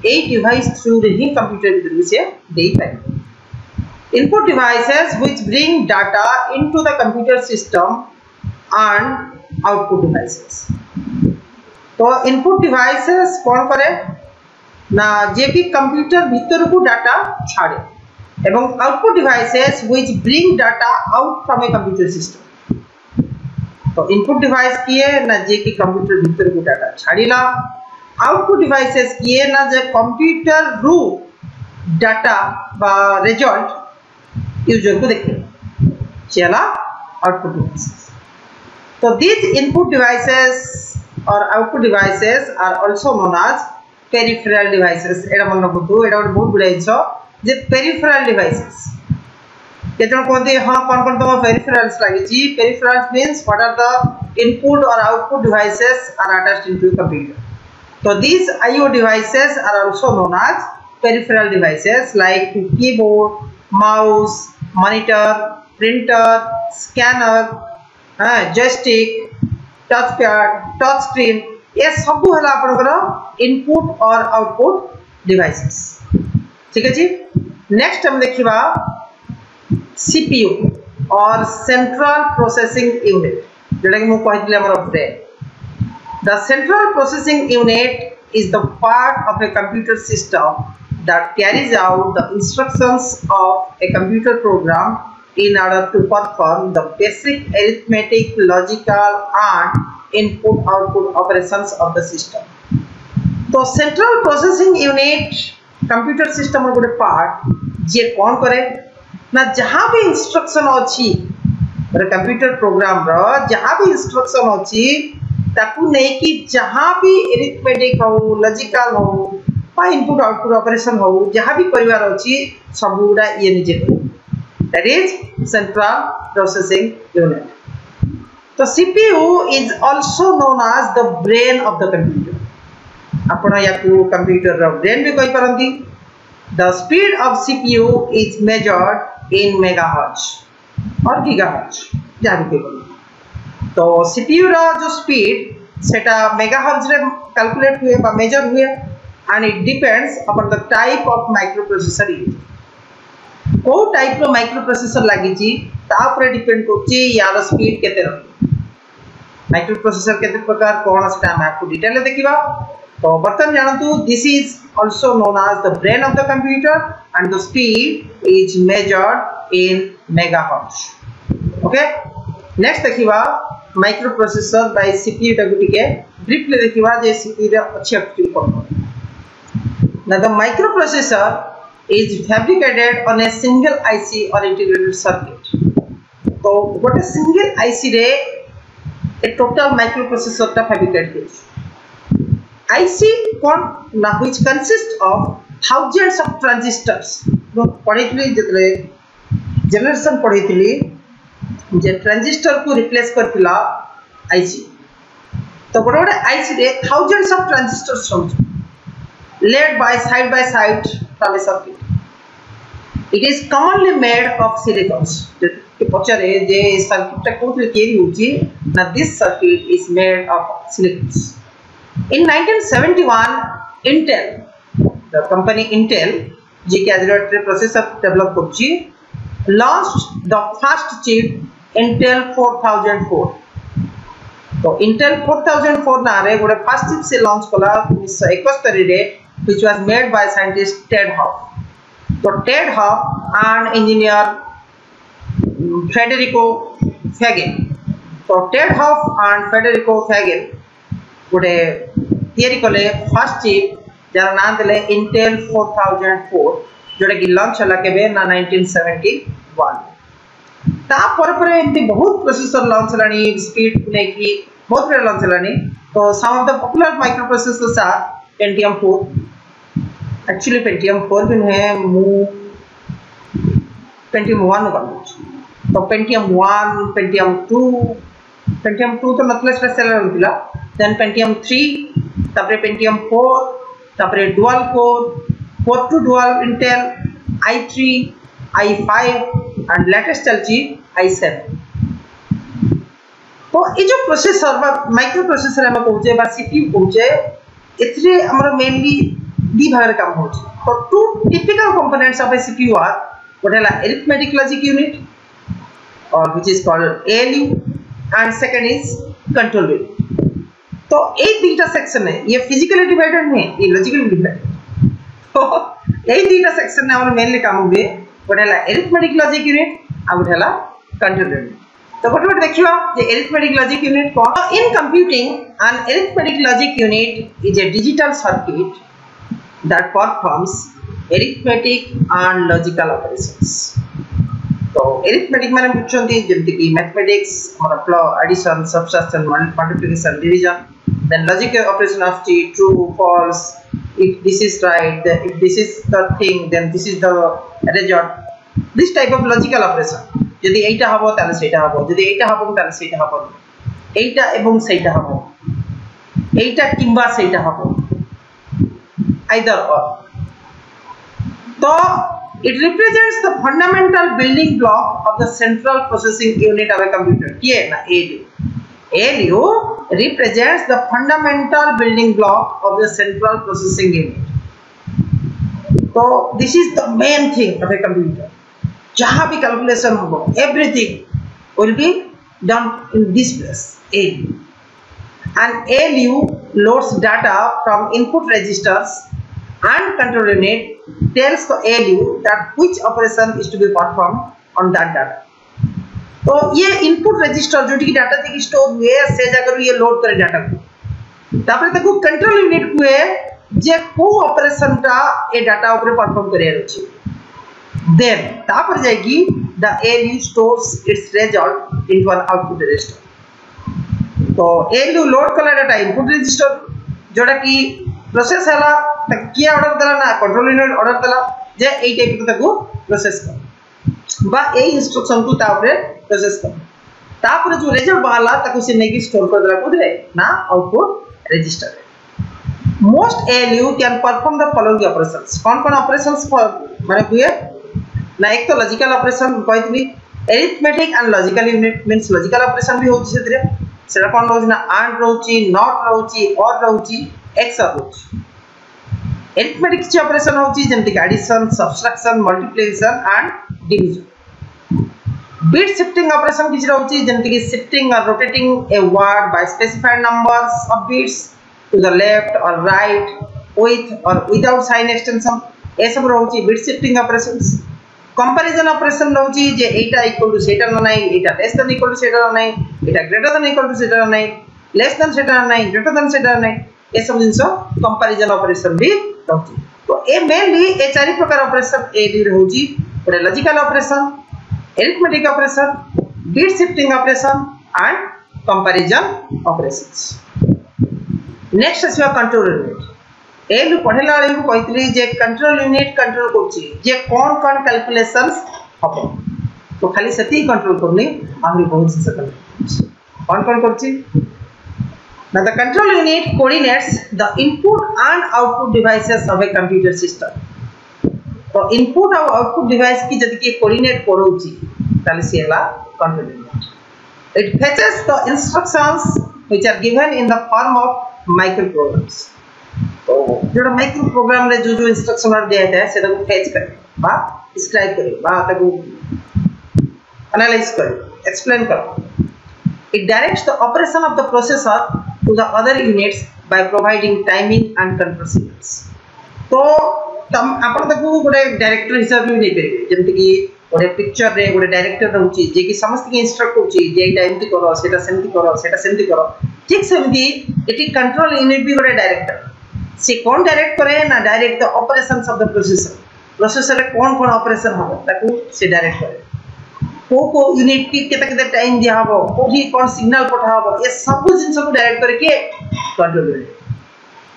Speaker 1: ये डिवाइस थ्रू ही कंप्यूटर से दे पाए input devices which bring data into the computer system and output devices. तो इनपुट डिवाइसेस कौन करे? ना, जे कि कंप्यूटर भीतर को डाटा छाड़े। एवं output devices which bring data out from a computer system तो इनपुट डिवाइस किए, ना जे कि कंप्यूटर भीतर को डाटा छाड़िला आउटपुट डिवाइसेस किए, ना जे कंप्यूटर रु डाटा बा रिज़ल्ट यूज़र को देखते आउटपुट डिवाइसेस तो दीज इनपुट डिवाइसेस और output devices are also मोनाज peripheral devices एट मन रखुदा बहुत गुड़िया जिस जे पेरीफेराल डिवाइसेस केत कहते हाँ कौन कौन तुम पेरीफेराल्स लगी peripherals mean what are the input और output devices are attach in to computer तो these IO devices are also मोनाज peripheral devices like keyboard mouse monitor, printer, scanner, uh, joystick, touchpad, touch screen ये सब है इनपुट और आउटपुट डिवाइसेस ठीक है जी? नेक्स्ट हम देखा सीपीयू और सेंट्रल प्रोसेसिंग यूनिट जोटा कि मुझे brain the central processing unit is the part of a computer system that carries out the instructions of a computer program in order to perform the basic arithmetic, logical and input-output operations of the system. तो central processing unit computer system गोटे पार्ट जी कौन करे ना जहाँ भी इंस्ट्रक्शन अच्छी कंप्यूटर प्रोग्राम रो जहाँ भी इंस्ट्रक्शन अच्छी ताकू नहीं कि जहाँ भी एरिथमेटिक हो लॉजिकल हो इनपुट आउटपुट ऑपरेशन हो जहाँ भी परिवार अच्छी सब गुड़ा ये निजे that is central processing unit तो CPU is also known as the brain of the computer आपण या कंप्यूटर ब्रेन भी कहि परंती the speed of CPU is measured in megahertz और गीगाहर्ट्ज जहाँ भी तो सीपीयू रो स्पीड सेटा मेगाहर्ट्ज रे कैलकुलेट हुए मेजर हुए and it depends upon the type of microprocessor used. को टाइप रो माइक्रोप्रोसेसर लागि छी ता पर डिपेंड स्पीड केते माइक्रोप्रोसेसर केते प्रकार कोन आपको डिटेल देखिबा तो बर्तन जानतु this is also known as the brain of the computer and the speed is measured in megahertz. Okay? Next देखिबा माइक्रोप्रोसेसर बाय सीपीयू टाकु ब्रीफली देखिबा, जे सीपीयू रे अछि active Now the microprocessor is fabricated on a single IC or integrated circuit. So what a single IC रे a total microprocessor टा fabricate होइछ. IC ना which consists of thousands of transistors. तो पढ़ितली जतरे जनरेशन पढ़ितली जे ट्रांजिस्टर को रिप्लेस करथिला आईसी तो गोटे गोटे आईसी रे थाउजेंड्स ऑफ़ ट्रांजिस्टर्स रहुଛି led by side by side from a circuit. It is commonly made of silicons. पचारे जे सर्किट टा कोथले तयारी होची ना this circuit is made of silicons. In 1971 Intel the company Intel जे के accelerator processor develop करची launched the first chip Intel 4004 तो Intel 4004 ना रे गोटे फ़र्स्ट चिप से लॉन्च कला 1971 रे which was made by scientist Ted Hoff. So Ted Hoff and engineer Federico Fagin. So Ted Hoff and Federico Fagin would a theory कले first chip जरा नाम दिले Intel 4004 जोड़े कि launch चला के बे ना 1971 तापर पर इनके बहुत प्रोसेसर लॉन्च लानी स्पीड ने की बहुत सारे लॉन्च लानी तो some of the popular microprocessors are Pentium 4 actually Pentium four भी है मूव पेंटियम वन का तो Pentium one Pentium two Pentium two तो नथलेस सेलर होता देन पेंटियम थ्री तापर पेंटियम फोर तापर dual core four two dual Intel i three i five and latest चलती आई सेवन तो ये जो प्रोसेसर माइक्रो प्रोसेसर आम कहे सीपीयू कहे एमर मेनली डी भाग में काम हो। Two typical components of a CPU are what है अरिथमेटिक लॉजिक यूनिट और which is called ALU and second is control unit तो एक डेटा सेक्शन है, ये फिजिकली डिवाइडेड है, ये लॉजिकली डिवाइडेड तो एक डेटा सेक्शन में हमारे मेनली काम हुए व्हाट है अरिथमेटिक लॉजिक यूनिट और व्हाट है कंट्रोल यूनिट तो फटाफट देखियो ये अरिथमेटिक लॉजिक यूनिट कौन in computing an arithmetic logic unit is a digital circuit that performs arithmetic and logical operations तो arithmetic माने बुझछन्ती जेमति कि mathematics हमर addition subtraction multiplication division then logical operation of t true false if this is right then if this is the thing then this is the result this type of logical operation যদি এইটা হবো তাহলে সেটা হবো যদি এইটা হবো তাহলে সেটা হবো এইটা এবং সেইটা হবো এইটা কিংবা সেইটা হবো either or. So it represents the fundamental building block of the central processing unit of a computer. Yeah, ALU. ALU represents the fundamental building block of the central processing unit. So this is the main thing of a computer. जहाँ calculation everything will be done in this place, ALU. And ALU loads data from input registers and control unit tells the ALU that which operation is to be performed on that data. तो ये इनपुट रजिस्टर जो कि डाटा थी स्टोर हुए से जगह ये लोड करे डाटा को तापर ताको कंट्रोल यूनिट हुए जे को ऑपरेशन टा ए डाटा ऊपर परफॉर्म करे अछि then तापर जाएगी the ALU stores its result into an output register तो ALU लोड कला डाटा इनपुट रजिस्टर जोटा कि प्रोसेस हला किए ऑर्डर देला कंट्रोल यूनिट ऑर्डर देला जे एई टाइप ताको प्रोसेस कर बा ए इंस्ट्रक्शन को तापरे प्रोसेस कर तापर जो रिज़ल्ट बाहला ताको से नेकी स्टोर कर देला कोदरे ना output register most ALU can perform the following operations. कौन कौन operations माने हुए ना एक तो logical operation कहतली arithmetic and logical unit means logical operation भी होची सेतरे सेटा कोन रहउची ना AND रहउची NOT रहउची OR रहउची XOR रहउची एरिथमेटिक ची ऑपरेशन होची जेमति addition subtraction multiplication and division bit shifting operation किछ रहउची जेमति कि shifting or rotating a word by specified numbers of bits to the left or right with or without sign extension. ए सब रहउची bit shifting operations. Comparison operation रहउची जे एटा इक्वल टू सेटा न एटा लेस देन इक्वल टू सेटा न एटा ग्रेटर देन इक्वल टू सेटा न लेस देन सेटा न ग्रेटर देन सेटा न ये सब जिन कंपेरिजन अपरेसन भी रही तो ये मेनली ये चार प्रकार अपरेसन ए रोचे गोटे logical operation arithmetic operation bit shifting operation and comparison operation next us control unit ए पढ़ेला बेलू कही कंट्रोल यूनिट कंट्रोल करे कौन कौन कैलकुलेसन हम तो खाली से कंट्रोल करनी आहरी बहुत कौन कौन कर Now, the control unit coordinates the input and output devices of a computer system. Input और आउटपुट डिवाइस की जदि के कोऑर्डिनेट करोची ताले से हला control unit it fetches the instructions which are in micro program जो एनालाइज करे एक्सप्लेन करे processor to the other units by providing timing and control signals तो तम आपण ताकू गोटे डायरेक्टर हिसाब रे नै परिबे जेमति कि गोटे पिक्चर रे गोटे डायरेक्टर रहउची जे कि समस्त के इंस्ट्रक्ट होची जे एटा एमति करो सेटा सेमति करो करो, ठीक सेमति एटी कंट्रोल यूनिट भी गोटे डायरेक्टर से कौन डायरेक्ट करे ना direct the operations of the processor processor कौन कौन यूनिट के टाइम दिहब कौटी कौन सिग्नाल पठाब ये सब जिन डायरेक्ट करके कंट्रोल यूनिट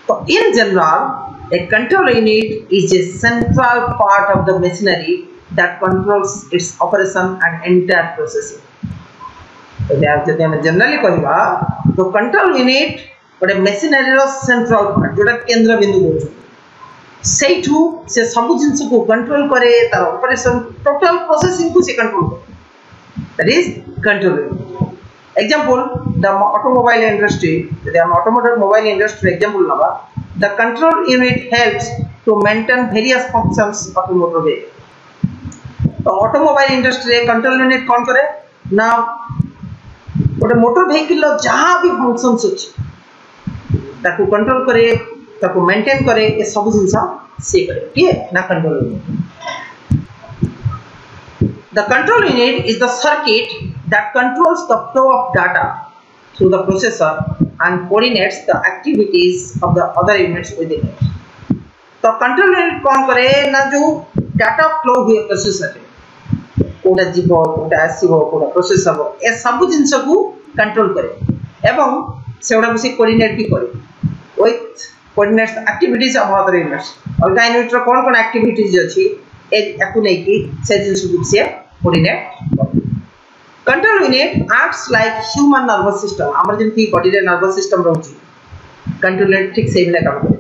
Speaker 1: तो in general a control unit is a central part of the machinery that controls its operation and entire processing जो जनरली कह तो कंट्रोल यूनिट गोटे मेसीनारी सेट्राल पार्ट जो केन्द्र बिंदु कौन से सब जिन कंट्रोल कैर ऑपरेशन टोटल प्रोसेसिंग को कंट्रोल कर। that is control example the automobile industry ଯଦି ଆମେ automobile mobile industry example ନବା the control unit helps to maintain various functions of a motor vehicle तो automobile industry रे control unit कौन करे ना ଗୋଟେ ମୋଟର ଭେହିକିଲ ଯାହା ବି ଫଙ୍କସନ୍ସ ଅଛି ତାକୁ କଣ୍ଟ୍ରୋଲ କରେ ତାକୁ ମେଣ୍ଟେନ୍ କରେ ଏ ସବୁ ଜିନିଷ ସିଏ କରେ କିଏ ନା control unit The control unit is the circuit that controls the flow of data through the processor and coordinates the activities of the other units within it. तो कंट्रोल यूनिट कौन करे ना जो डाटा फ्लो हुए प्रोसेसर रे कोडा जीव कोडा आसीबो कोडा प्रोसेस हबो ए सब जिंस को कंट्रोल करे एवं सेउडा को से कोऑर्डिनेट भी करे with coordinates activities of other units अलगा यूनिट रो कोन कोन एक्टिविटीज़ अछि ए याकू नै कि से जिंस को से coordinate Control unit acts like human nervous system. আমরা যেমন কি বডির নার্ভাস সিস্টেম রয়েছে কন্ট্রোল ইউনিট ঠিক সেইভাবে কাম করে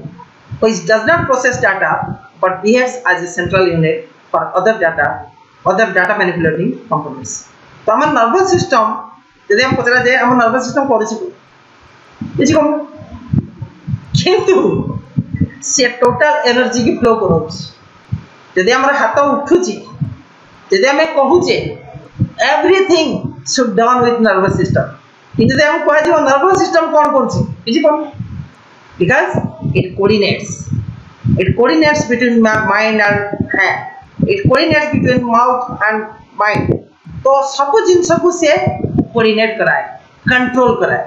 Speaker 1: which does not process data but behaves as a central unit for other data other data manipulating components তো আমার নার্ভাস সিস্টেম যদি আমি পচরা যায় আমার নার্ভাস সিস্টেম করেছি কিছু কম কিন্তু সে টোটাল এনার্জি কি ফ্লো করছে যদি আমার হাত উঠুছি ଯଦି ଆମେ କହୁଛେ everything should done with nervous system କିନ୍ତୁ ଯଦି ଆମକୁ କୁହାଯିବ ନର୍ଭସ୍ ସିଷ୍ଟମ୍ କ'ଣ इट କିଛି କରୁନି because it coordinates it coordinates between mind and hand it coordinates between mouth and mind तो सब जिनसों को से कोऑर्डिनेट कराए कंट्रोल कराए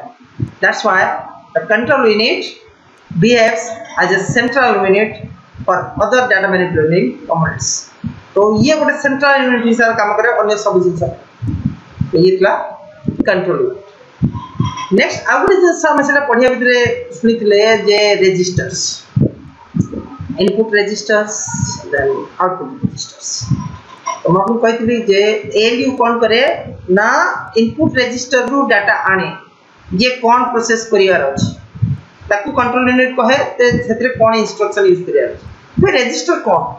Speaker 1: that's why the control unit behaves as a central unit for other data manipulating commands तो ये गोटे सेंट्रल यूनिट हिसाब काम करे, अन्य सब जिन तो ये थला कंट्रोल नेक्स्ट आउ गोटे जिनस आम से पढ़िया भितर शुणी जे registers input registers then output registers तो मैं कही जे एलयू कौन करे, ना इनपुट रेजिस्टर रु डाटा आने। जे कौन प्रोसेस करिवार अछि ताकू कंट्रोल यूनिट कहे सेतरे कौन इंस्ट्रक्शन यूज़ करिवार अछि तो रेजिस्टर कौन?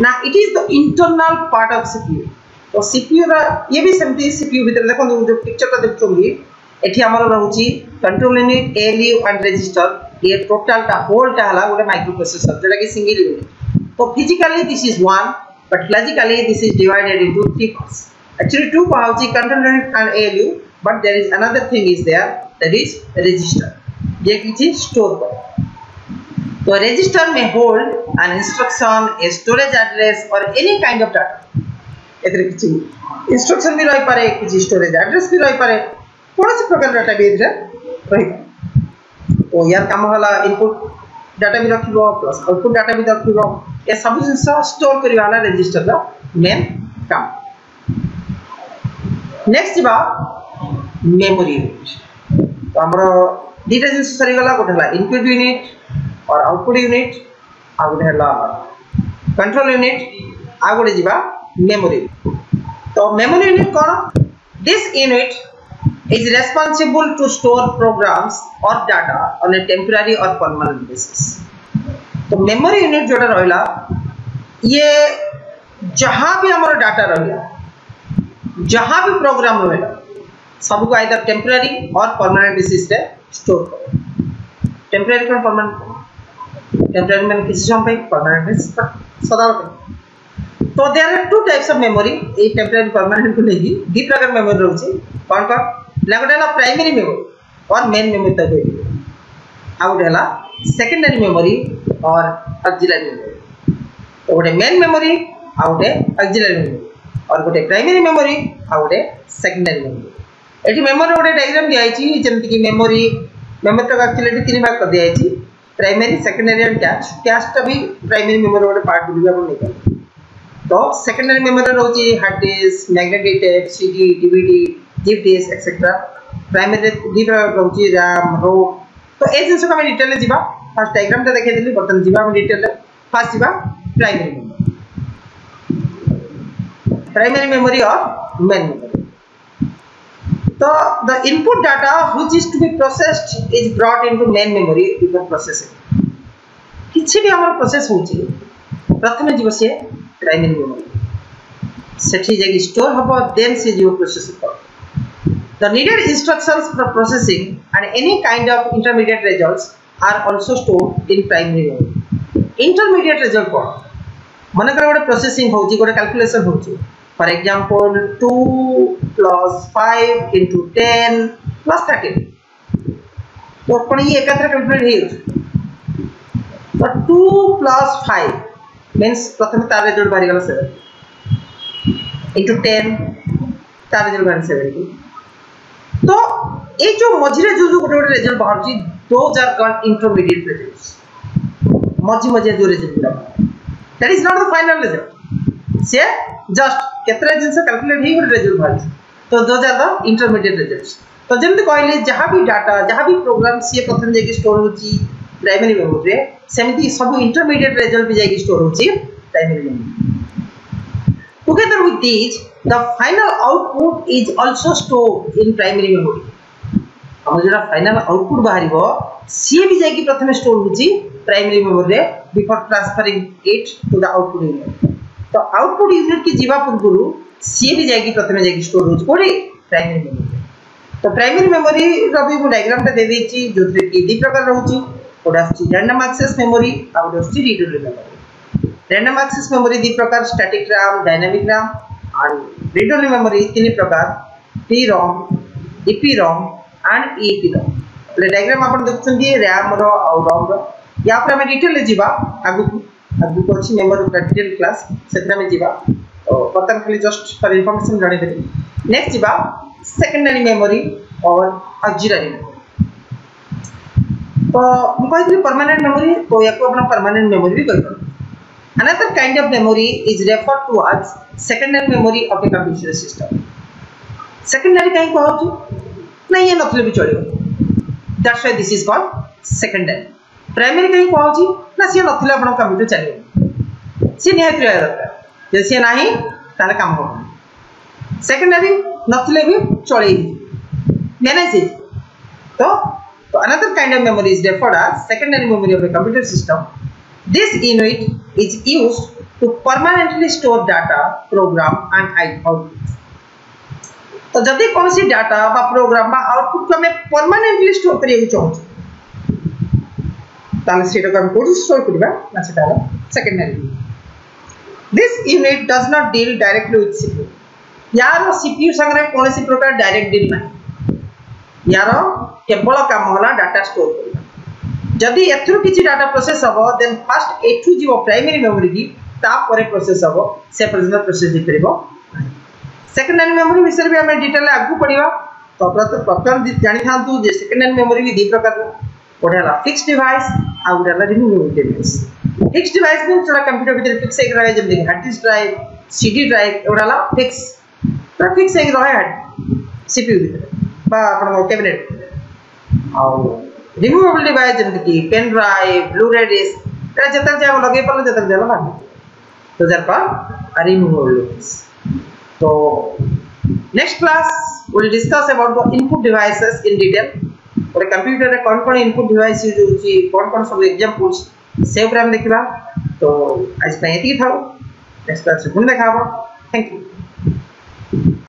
Speaker 1: ना it is the internal part of CPU तो सीपीयू रा ये भी सेमती सीपीयू भीतर देखो, जो पिक्चर ता देखछोंगी एठी हमर रहउची control unit ALU and register ये टोटल टा होल टा हला, गोटे माइक्रो प्रोसेसर जेटा कि सिंगल यूनिट तो physically this is one but logically this is divided into three parts. Actually, two parts control unit and ALU but there is another thing is there, that is register. जे किसी स्टोर करे तो register may hold an instruction, a storage address, or any kind of data. एतरे किछि इंस्ट्रक्शन भी रही पारे किछि स्टोरेज एड्रेस भी रही पारे कौन प्रकार डाटा भी रही तो यार काम होला इनपुट डाटा भी रखिबो प्लस आउटपुट डाटा भी रखिबो ए सब जिंस स्टोर करिवा वाला रजिस्टर दा मेन काम नेक्स्ट बा मेमोरी तो हमरो दीटा जिंस सरी गला हला इनपुट यूनिट और आउटपुट यूनिट आ गोटे हला कंट्रोल यूनिट आ गोटे जीवा मेमोरी तो memory unit cone? This unit is responsible to store programs or data on a temporary or permanent basis. तो मेमोरी यूनिट जोटा रहा ये जहाँ भी हमारा डाटा रहा जहाँ भी प्रोग्राम रहा सबको आइदर टेम्पररी और परमानेंट बेसिस रे स्टोर करो। टेम्पररी कौन परमानेंट टेम्पररी मैंने किसी समय पे परमानेंट बेसिस पर सदा तो there are two types of memory A temporary permanent को नहीं दी प्रकार मेमोरी रहउची कौन कौन ना गोटे है प्राइमरी मेमोरी और मेन मेमोरी तक आ गोटे है सेकेंडरी मेमोरी और ऑक्सिलरी मेमोरी तो गोटे मेन मेमोरी आ गोटे ऑक्सिलरी मेमोरी और गोटे प्राइमरी मेमोरी आ गोटे सेकेंडरी मेमोरी एटी मेमोरी गोटे डायग्राम दिखाई जमीक कि मेमोरी मेमोरी तक एक्चुअली तीन भाग कर दिखाई प्राइमरी सेकेंडरी एंड कैश कैशटा भी प्राइमरी मेमोरी गोटे पार्ट बोली आप नहीं तो सेकेंडरी मेमोरी रोचे hard disk magnetic tape CD DVD GPS etcetera primary दी रोचे रैम रोम तो ए जिनस को डिटेल जा फास्ट डायग्राम देखा देली बर्तन जा डिटेल फास्ट जा प्राइमरी मेमोरी प्राइमरी मेमोरी और main memory the, the input data which is to be processed is brought into main memory before processing. किसी भी हमारा प्रोसेस होची प्रथम जीव से प्राइमरी मेमोरी सेठी जाके स्टोर हबो देन से जीव प्रोसेस हबो the needed instructions for processing and any kind of intermediate results are also stored in primary memory intermediate result कोन माने कर गोटे प्रोसेसिंग होची गोटे कैलकुलेशन होची for example 2 plus 5 into 10 plus 13 तो कोन ये एकत्र कैलकुलेट हे तो 2 प्लस 5 मींस प्रथम तार रिज़ल्ट बाहरी गला 7 into 10 तार रिज़ल्ट बाहरी 70 तो ये जो मझे जो जो गोटे रिज़ल्ट बाहर those are called intermediate results मझी मझी जो result that is not the final result से केतरा जिनसे कैलकुलेट ही रिज़ल्ट बाहर तो दो ज़्यादा इंटरमीडिएट रिजल्ट्स तो जमी कह जहाँ भी डाटा जहाँ भी प्रोग्राम सी प्रथम जाए स्टोर होती प्राइमरी मेमोरी में सेमती सब इंटरमीडिएट रिज़ल्ट भी जाए स्टोर होती primary memory together with these the final output is also store in primary memory आम जो फाइनाल आउटपुट बाहर सी भी जाए प्रथम स्टोर होती प्राइमरी मेमोरी में before transferring it to the output memory तो आउटपुट यूनिट की जीवापुट गुरु सीए भी जाएगी प्रथम जाएगी स्टोर रोज कोड़े प्राइमरी मेमोरी तो प्राइमरी मेमोरी रबी मु डायग्राम टा दे देछि जोथरे की दी प्रकार रहउछि ओडा छि रैंडम एक्सेस मेमोरी आ ओडा छि readable memory random access memory दी प्रकार स्टैटिक रैम डायनामिक रैम और रीडेबल मेमोरी तीन प्रकार T ROM EPROM and EPROM diagram आपन આપણે દેખું છું RAM રો આઉ ROM રો યા પર અમે ડિટેલ લે જીવા આગુ आगुक अच्छी मेमोरी प्रैक्टिकल क्लास से तो बर्तमान खाली जस्ट तार इनफर्मेसन जानदेली नेक्स्ट जावा सेकेंडरी मेमोरी और अक्जिलरी तो मुझे परमानेंट मेमोरी तो या परमानेंट मेमोरी भी कह Another kind of memory is refer to as secondary memory of a computer system secondary कहीं कहूँ ना ये नथले भी चलेगा. That's why this. प्राइमरी कहीं पहुँची ना सी ना आप कमिटी चलो सी निहत रहा दरकार जब सी ना तेल कम हो सेकेंडरी ना भी चल मैनेजिंग तो तो another kind of memory is referred as secondary memory of the computer system this unit is use to permanently store data program and output तो जब कौन डाटा प्रोग्राम आउटपुट को आम परमानेंटली स्टोर करने को ताले सेटा को हम कोड स्टोर करबा ना सेटा है secondary this unit does not deal directly with CPU यार सीपीयू संगे कौन सी प्रकार डायरेक्ट डील ना यार केवल काम होला डाटा स्टोर करबा जदि एथुर किछि डाटा प्रोसेस हबो देन फ़र्स्ट एथु जीवो प्राइमरी मेमोरी की तापर प्रोसेस हबो से पर्यंत प्रोसेस दी परिबो सेकेंडरी मेमोरी विषय भी हमें डिटेल आगु पढ़िबा तो प्रथम प्रथम जानि थांतु जे सेकेंडरी पढ़ाला फिक्स डिवाइस आ गोटे remove device fix device mean जो कंप्यूटर भितर फिक्स हो रहा है ज़मीन hard disk drive CD drive एगुटा fix पूरा फिक्स हो रहा है सीपी कैबिनेट आमुवेबल डिवाइस जमी pen drive blu ray disc जिते जगह लगे पार जिते जगह भाग तो जार पर रिमुवेबल डिवाइस तो next class will discuss about the input devices in detail ଗୋଟେ କମ୍ପ୍ୟୁଟରରେ କ'ଣ କ'ଣ ଇନପୁଟ୍ ଡିଭାଇସ୍ ୟୁଜ୍ ହେଉଛି କ'ଣ କ'ଣ ସବୁ ଏକ୍ଜାମ୍ପଲ୍ସ ସେ ଉପରେ ଆମେ ଦେଖିବା ତ ଆଜି ପାଇଁ ଏତିକି ଥାଉ ନେକ୍ସଟ କ୍ଲାସରେ ପୁଣି ଦେଖା ହେବ ଥ୍ୟାଙ୍କ ୟୁ